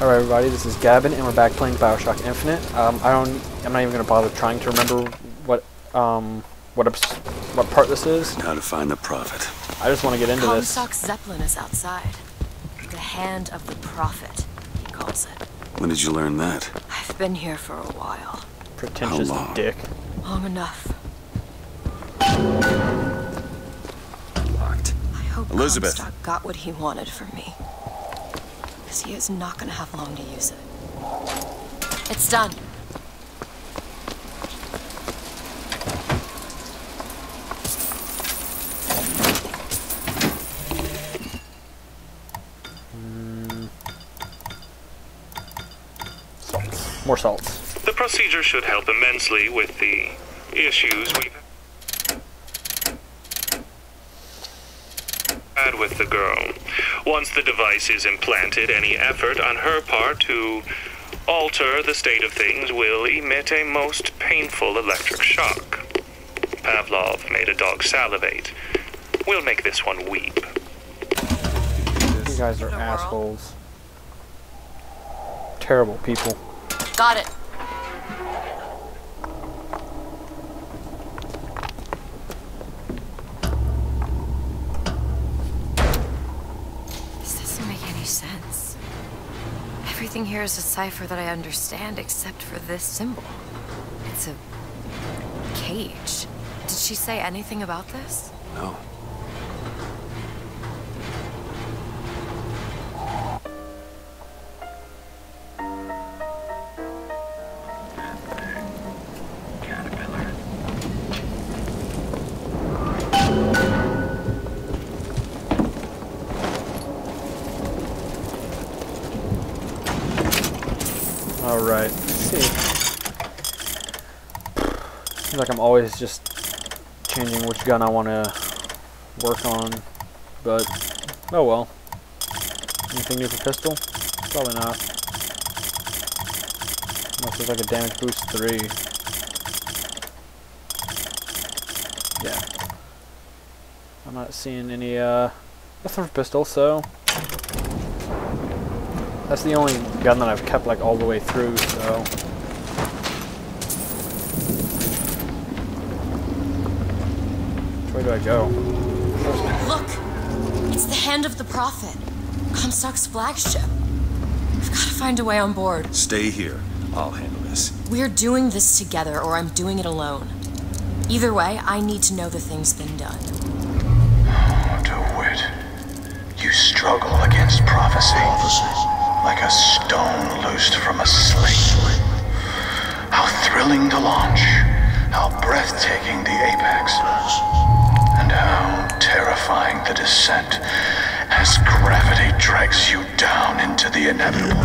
Alright everybody, this is Gavin and we're back playing Bioshock Infinite. Um, I don't, I'm not even going to bother trying to remember what, um, what, what part this is. How to find the prophet. I just want to get into this. Comstock Zeppelin is outside. The hand of the prophet, he calls it. When did you learn that? I've been here for a while. Pretentious How long? dick. Long enough. Locked. I hope Elizabeth. Comstock got what he wanted from me. Because he is not going to have long to use it. It's done. More salts. The procedure should help immensely with the issues we've had with the girl. Once the device is implanted, any effort on her part to alter the state of things will emit a most painful electric shock. Pavlov made a dog salivate. We'll make this one weep. You guys are assholes. Terrible people. Got it. Everything here is a cipher that I understand except for this symbol. It's a cage. Did she say anything about this? No. Like I'm always just changing which gun I want to work on, but oh well. Anything new for pistol? Probably not. Unless there's like a damage boost 3. Yeah. I'm not seeing any, uh, nothing for pistol, so that's the only gun that I've kept like all the way through, so. Which way do I go? Look! It's the hand of the prophet. Comstock's flagship. I've got to find a way on board. Stay here. I'll handle this. We're doing this together, or I'm doing it alone. Either way, I need to know the thing's been done. DeWitt, you struggle against prophecy, like a stone loosed from a sling. How thrilling to launch, how breathtaking the apex, and how terrifying the descent as gravity drags you down into the inevitable.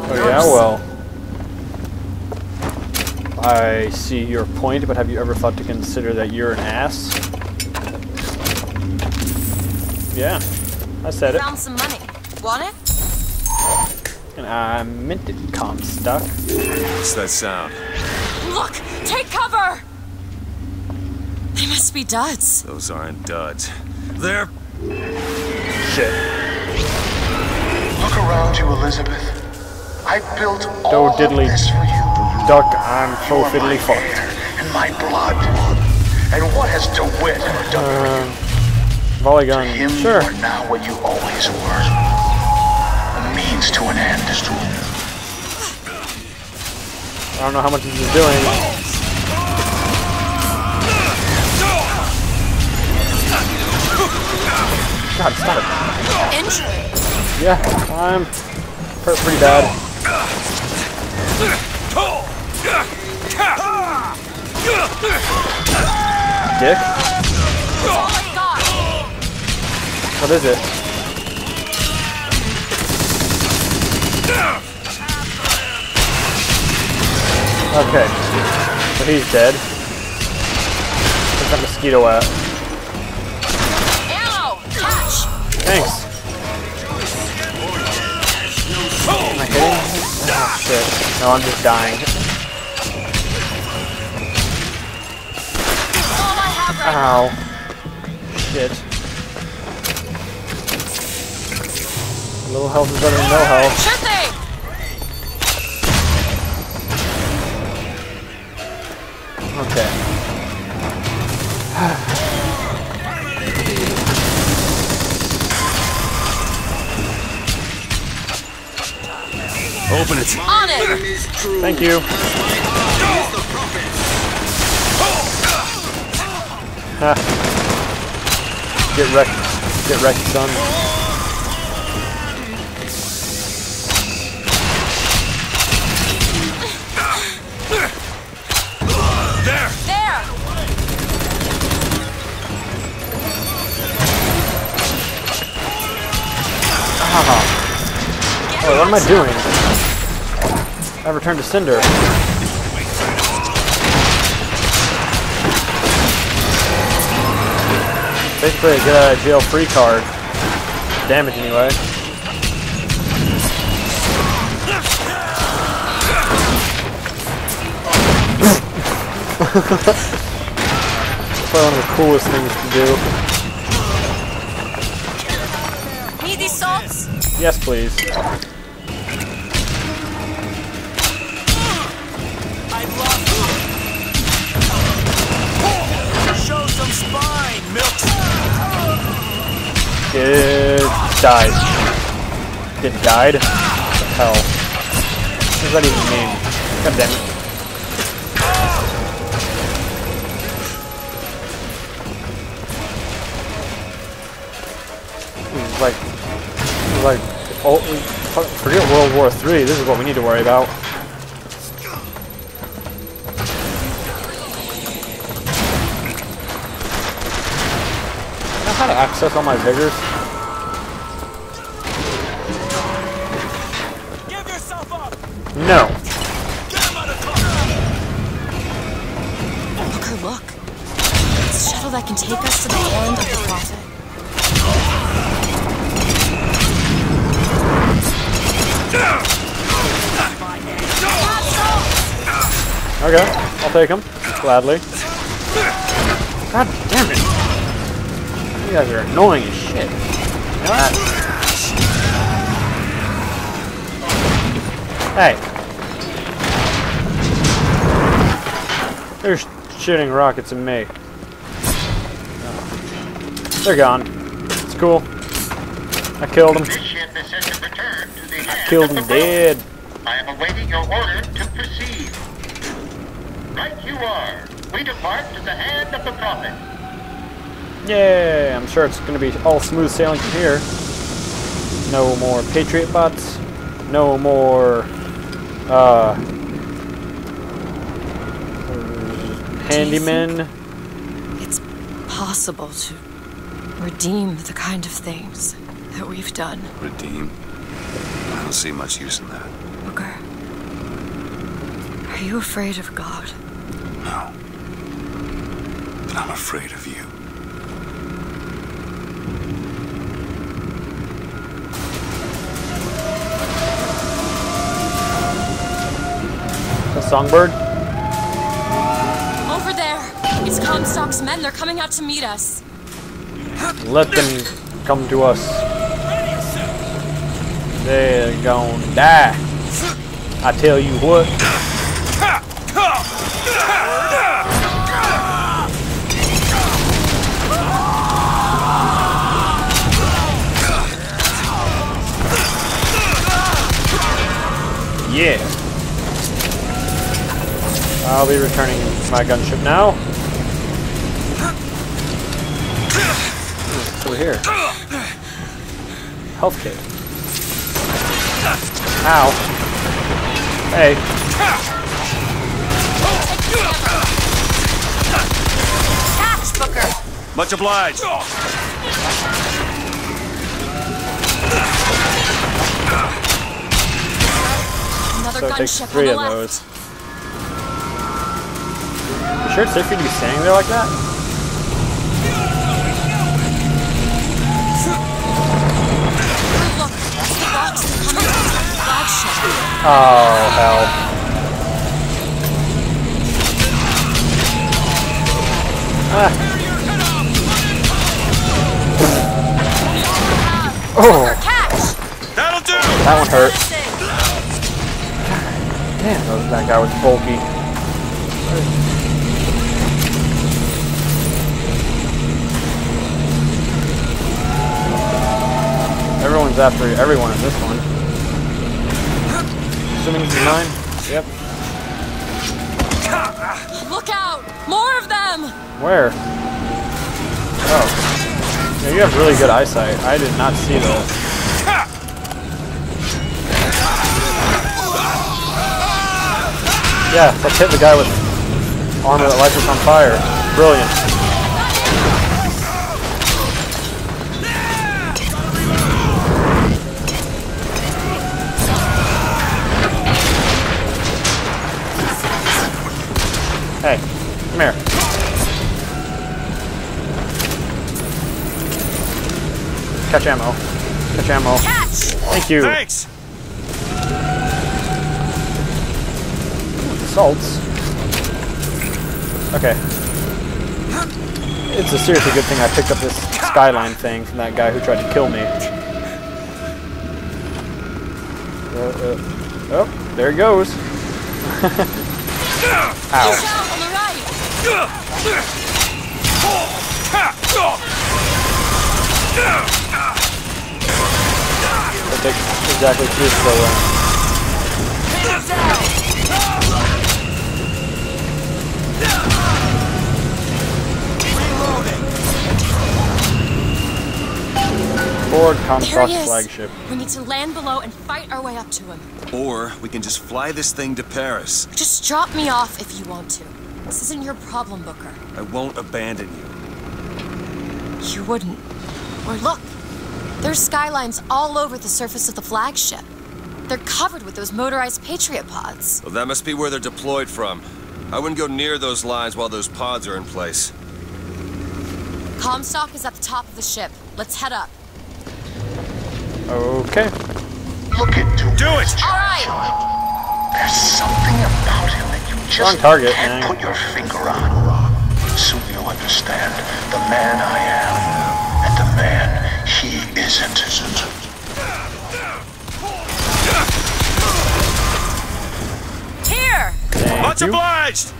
Oh yeah, well. I see your point, but have you ever thought to consider that you're an ass? Yeah, I said it. Found some money. Want it? And I meant it, Comstock. What's that sound? Look! Take cover! They must be duds. Those aren't duds. They're. Shit. Look around you, Elizabeth. I built all of diddly. this for you. Duck, I'm You so my fiddly fucked. hair and my blood. And what has DeWitt ever done for you? Volley To gun, him, sure. you are now what you always were. A means to an end. I don't know how much this is doing. God, stop it. Injury. Yeah, I'm hurt pretty bad. Dick? That's all I got. What is it? Okay. So he's dead. Where's that mosquito at? Thanks. Am I hitting? Oh, shit. No, I'm just dying. That's all I Ow. Shit. little health is better than no health. Okay. Open it. On it! Thank you. Ha. Get wrecked. Get wrecked, son. There. There! Oh, what am I doing? I Return to Sender. Basically a get out of jail free card. Damage anyway. Probably one of the coolest things to do. Need these salts? Yes, please. It died. It died? What the hell? What does that even mean? God damn it. It's like, it's like, oh, forget World War Three. This is what we need to worry about. Know how to access all my vigors? Give yourself up. No. Get him out of Booker, look. It's a shuttle that can take us to the hand of the Prophet. Okay, I'll take them gladly. God damn it! You guys are annoying as shit. You know that? Hey. They're shooting rockets at me. They're gone. It's cool. I killed them. This ship is set to return to the hand Killed them dead. I am awaiting your order to proceed. Right you are. We depart to the hand of the Prophet. Yay! I'm sure it's going to be all smooth sailing from here. No more Patriot bots. No more, uh, handymen. It's possible to redeem the kind of things that we've done. Redeem? I don't see much use in that. Booker, are you afraid of God? No. But I'm afraid of you. Songbird. Over there! It's Comstock's men. They're coming out to meet us. Let them come to us. They're gonna die. I tell you what. Yeah. I'll be returning my gunship now. What's over here? Health kit. Ow. Hey. Catch, Booker! Much obliged. Another So it takes gunship on three the of left. those. You sure it's safe for you to be standing there like that? Look, it's the box coming from the flagship. Oh, hell. Ah. Oh, Catch! That one hurt. Damn, that, that guy was bulky. Everyone's after everyone in this one. Assuming this is mine? Yep. Look out! More of them! Where? Oh. Yeah, you have really good eyesight. I did not see those. Yeah, let's hit the guy with armor that lights us on fire. Brilliant. Catch ammo. Catch ammo. Catch! Thank you. Thanks! Salts. Okay. It's a seriously good thing I picked up this skyline thing from that guy who tried to kill me. Uh, uh, oh, there he goes. Ow. Exactly two slow Board There he Comstock flagship. We need to land below and fight our way up to him. Or we can just fly this thing to Paris. Just drop me off if you want to. This isn't your problem, Booker. I won't abandon you. You wouldn't. Or look, there's skylines all over the surface of the flagship. They're covered with those motorized Patriot pods. Well, that must be where they're deployed from. I wouldn't go near those lines while those pods are in place. Comstock is at the top of the ship. Let's head up. Okay. Look into Do it! All right! There's something about him that you just Wrong target, can't man. put your finger on. Soon you'll understand the man I am and the man he isn't. Here! Thank Much you. obliged!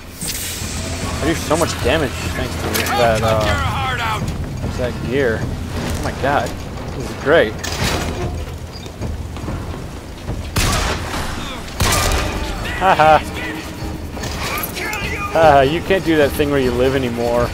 I do so much damage thanks to that, uh, hard that gear. Oh my god. This is great. Haha. Haha, you can't do that thing where you live anymore.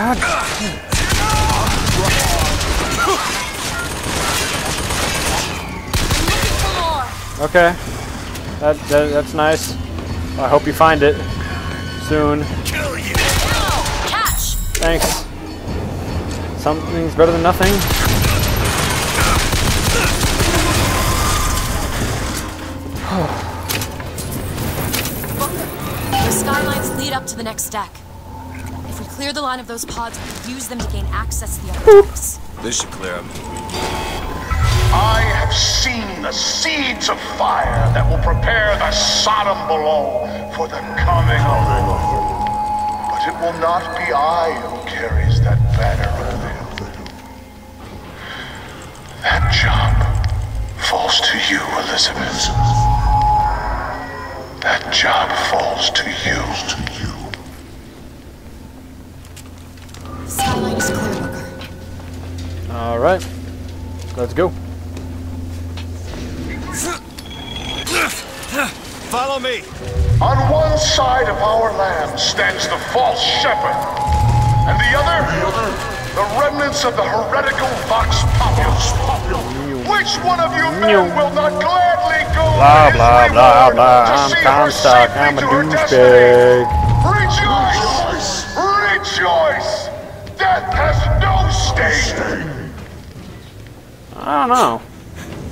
For! Okay. That, that that's nice. I hope you find it soon. Thanks. Something's better than nothing. The skylines lead up to the next deck. If we clear the line of those pods, we can use them to gain access to the other decks. This should clear up. I have seen the seeds of fire that will prepare the Sodom below for the coming of the Lord. But it will not be I who carries that banner of him. That job falls to you, Elizabeth. That job falls to you. Booker. Alright. Let's go. Follow me! On one side of our land stands the false shepherd, and the other, the remnants of the heretical Vox Populi. Which one of you men will not gladly go Blah, with his blah, blah, reward blah. to I'm see her Comstock. safely I'm a to her destiny? douchebag. Rejoice! Rejoice! Death has no sting! I don't know.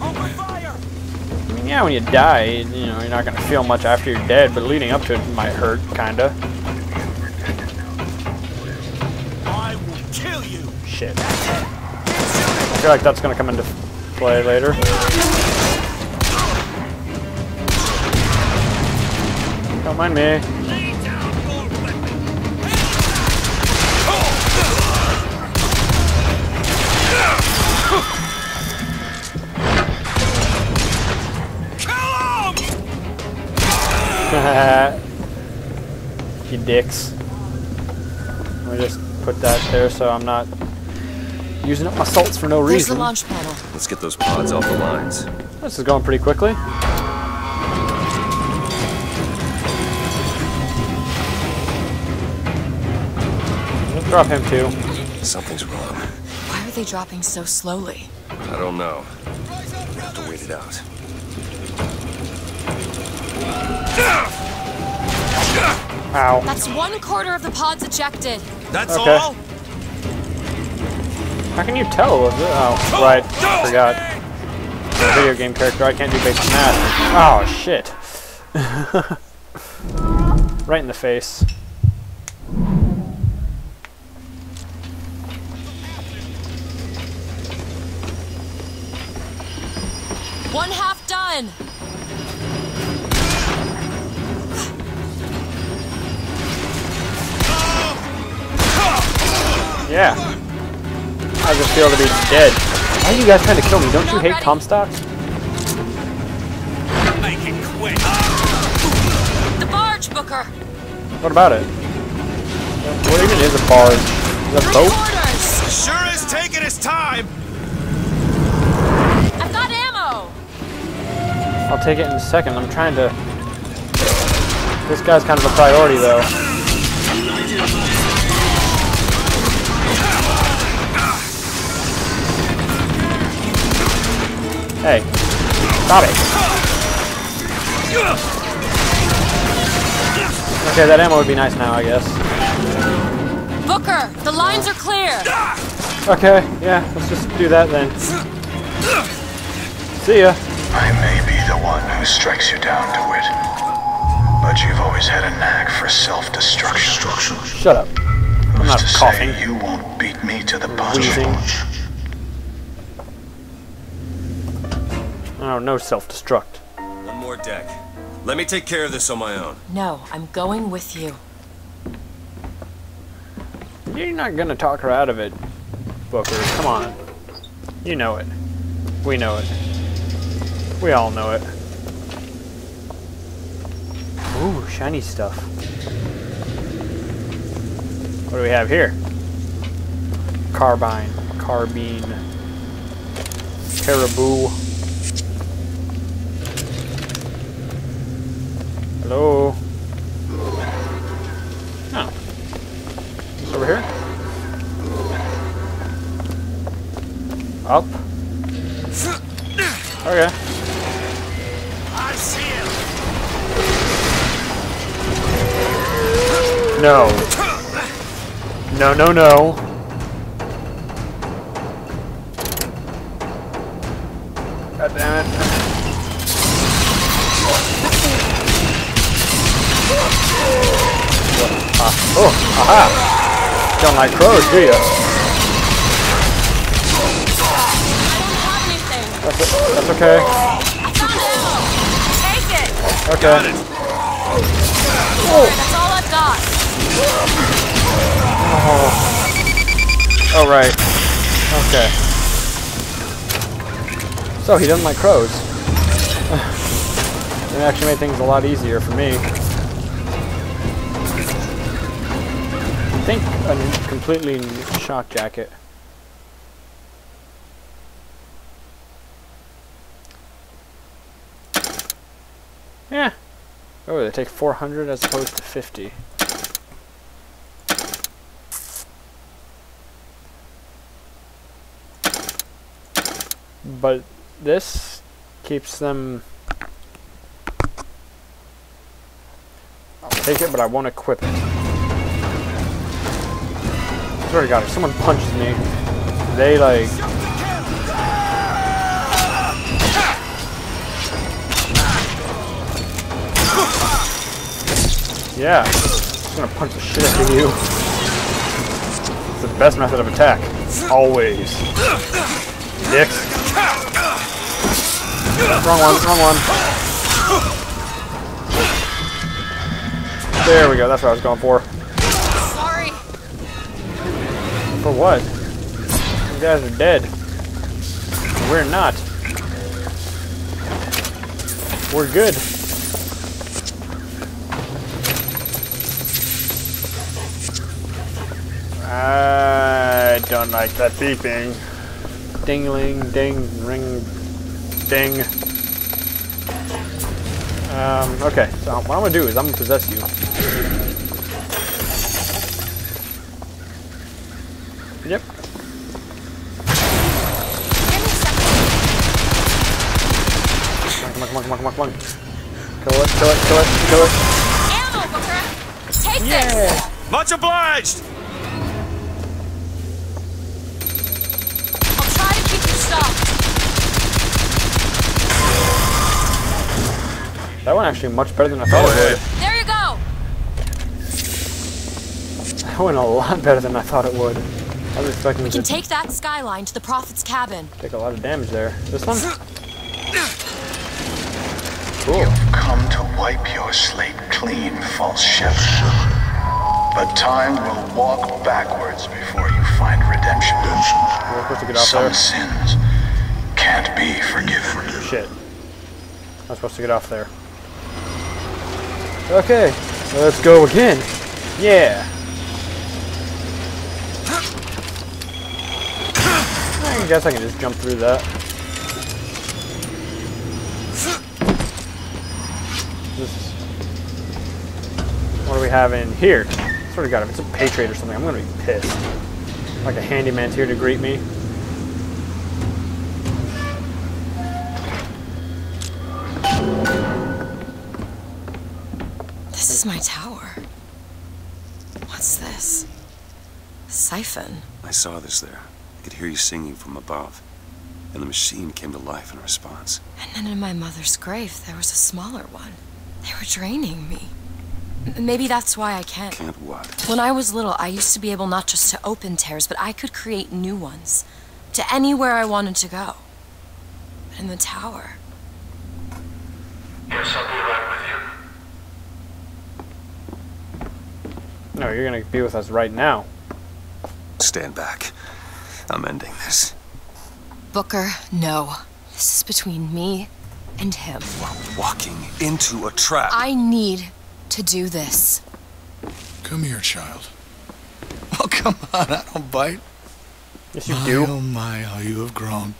I mean, yeah, when you die, you know, you're not gonna feel much after you're dead, but leading up to it might hurt, kinda. I will kill you. Shit. I feel like that's gonna come into play later. Don't mind me. you dicks. Let me just put that there so I'm not using up my salts for no There's the reason. launch panel. Let's get those pods off the lines. This is going pretty quickly. Let's drop him too. Something's wrong. Why are they dropping so slowly? I don't know. We Have to wait it out. Ow. That's one quarter of the pods ejected. That's Okay. all? How can you tell? Was it? Oh, right. I forgot. I'm a video game character. I can't do basic math. Oh, shit. right in the face. One half done. Yeah. How does it feel to be dead? Why are you guys trying to kill me? Don't you hate ready. Comstocks? Make it quick. The barge, Booker. What about it? What even is a barge? Is a boat? Sure is taking his time. I've got ammo. I'll take it in a second. I'm trying to... This guy's kind of a priority, though. Hey. Stop it. Okay, that ammo would be nice now, I guess. Booker, the lines are clear. Okay, yeah, let's just do that then. See ya. I may be the one who strikes you down, to it, But you've always had a knack for self-destruction. Shut up. Who's not to coughing. say you won't beat me to the Wheezing. Oh, no self-destruct. One more deck. Let me take care of this on my own. No, I'm going with you. You're not gonna talk her out of it, Booker. Come on. You know it. We know it. We all know it. Ooh, shiny stuff. What do we have here? Carbine, carbine, caribou. Hello. Oh. Over here? Up? Okay. I see him. No. No, no, no. Oh, aha! Don't like crows, do you? I don't have anything. That's. That's okay. I found ammo. Take it. Okay. That's all I've got. Oh, right. Okay. So he doesn't like crows. it actually made things a lot easier for me. Think a completely shock jacket. Yeah. Oh, they take 400 as opposed to 50. But this keeps them... I'll take it, but I won't equip it. Swear to God, if someone punches me, they like... Yeah, I'm gonna punch the shit out of you. It's a best method of attack. Always. Dicks. Wrong one, wrong one. There we go, that's what I was going for. For what? You guys are dead. We're not. We're good. I don't like that beeping. Dingling, ding, ring, ding. Um, okay, so what I'm gonna do is I'm gonna possess you. Yep. Give me a second. Come on, come on, come on, come on, come on. Kill it, kill it, kill it, kill it. Ammo, Booker. Take this. Yeah! Much obliged! I'll try to keep you stopped. That went actually much better than I thought it would. There you go. That went a lot better than I thought it would. I was expecting We to can take that skyline to the Prophet's cabin. take a lot of damage there. This one? Cool. You've come to wipe your slate clean, false shepherd. But time will walk backwards before you find redemption. We're supposed to get off Some there. sins can't be forgiven. Shit. I'm supposed to get off there. Okay, let's go again. Yeah. I guess I can just jump through that. This is... What do we have in here? Sort of got if it's a Patriot or something, I'm gonna be pissed. Like a handyman's here to greet me. This is my tower. What's this? A siphon. I saw this there. I could hear you singing from above. And the machine came to life in response. And then in my mother's grave, there was a smaller one. They were draining me. M- Maybe that's why I can't. Can't what? When I was little, I used to be able not just to open tears, but I could create new ones. To anywhere I wanted to go. But in the tower, Yes, I'll be right with you. No, you're gonna be with us right now. Stand back. I'm ending this. Booker, no. This is between me and him. You are walking into a trap. I need to do this. Come here, child. Oh, come on, I don't bite. Yes, you my, do. oh my, how you have grown.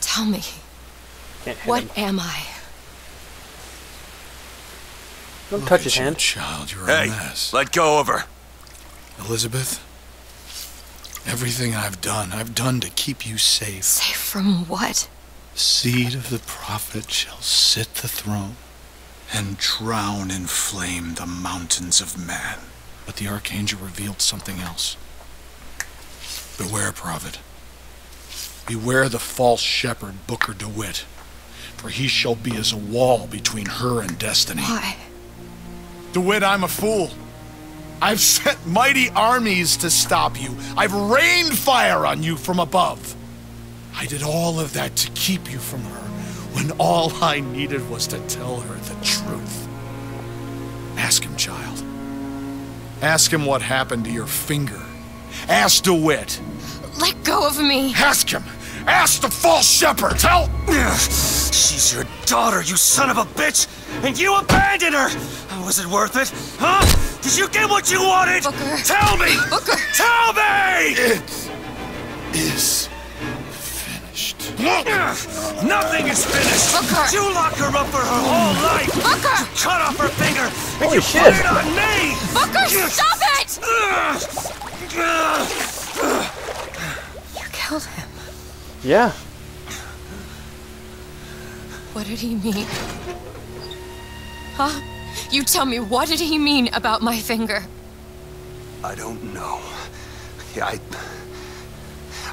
Tell me, what him. am I? Don't Look touch his you, hand. child, you're hey, a mess. let go of her. Elizabeth, everything I've done, I've done to keep you safe. Safe from what? Seed of the prophet shall sit the throne and drown in flame the mountains of man. But the archangel revealed something else. Beware, prophet. Beware the false shepherd Booker DeWitt, for he shall be as a wall between her and destiny. Why? DeWitt, I'm a fool. I've sent mighty armies to stop you. I've rained fire on you from above. I did all of that to keep you from her when all I needed was to tell her the truth. Ask him, child. Ask him what happened to your finger. Ask DeWitt. Let go of me. Ask him. Ask the false shepherd. Tell. She's your daughter, you son of a bitch! And you abandoned her! Was it worth it? Huh? Did you get what you wanted? Booker. Tell me! Booker. Tell me! It is finished. Nothing is finished! Booker. You lock her up for her whole life! Booker! Cut off her finger! And Holy you shit. put it on me! Booker, stop it! You killed him. Yeah. What did he mean? Huh? You tell me, what did he mean about my finger? I don't know. Yeah, I...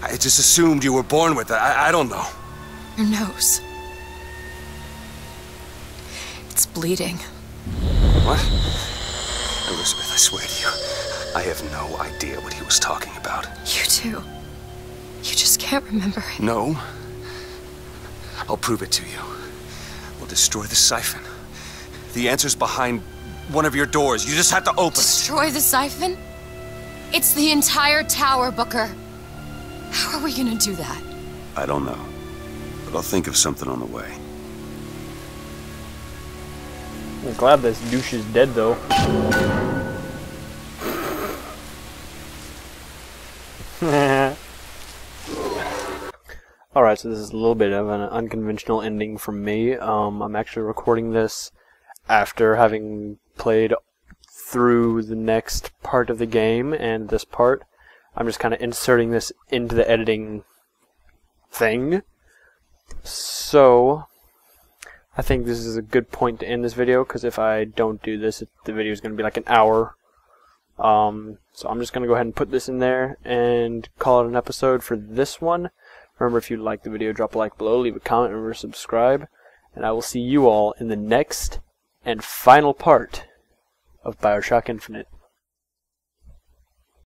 I just assumed you were born with it. I, I don't know. Your nose. It's bleeding. What? Elizabeth, I swear to you. I have no idea what he was talking about. You too. You just can't remember it. No. I'll prove it to you. We'll destroy the siphon. The answer's behind one of your doors. You just have to open it. Destroy the siphon? It's the entire tower, Booker. How are we gonna do that? I don't know. But I'll think of something on the way. I'm glad this douche is dead, though. Alright, so this is a little bit of an unconventional ending from me. Um, I'm actually recording this after having played through the next part of the game and this part. I'm just kind of inserting this into the editing thing. So, I think this is a good point to end this video because if I don't do this, the video is going to be like an hour. Um, so I'm just going to go ahead and put this in there and call it an episode for this one. Remember, if you like the video, drop a like below, leave a comment, remember subscribe. And I will see you all in the next and final part of Bioshock Infinite.